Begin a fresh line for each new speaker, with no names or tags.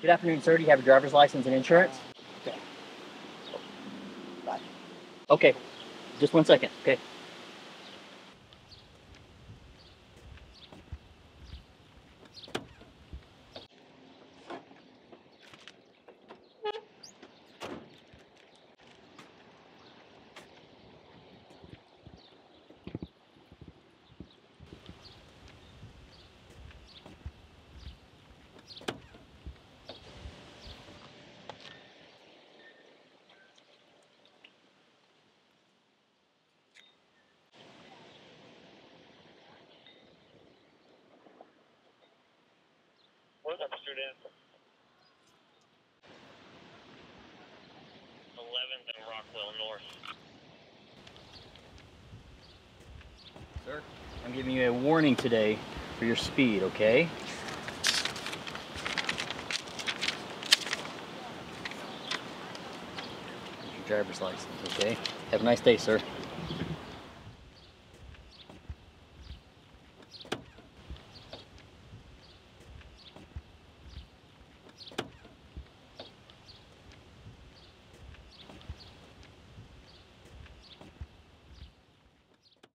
Good afternoon, sir. Do you have a driver's license and insurance? Okay. Bye. Okay. Just one second. Okay.
That 11th and Rockwell North.
Sir, I'm giving you a warning today for your speed, okay? Your driver's license, okay? Have a nice day, sir.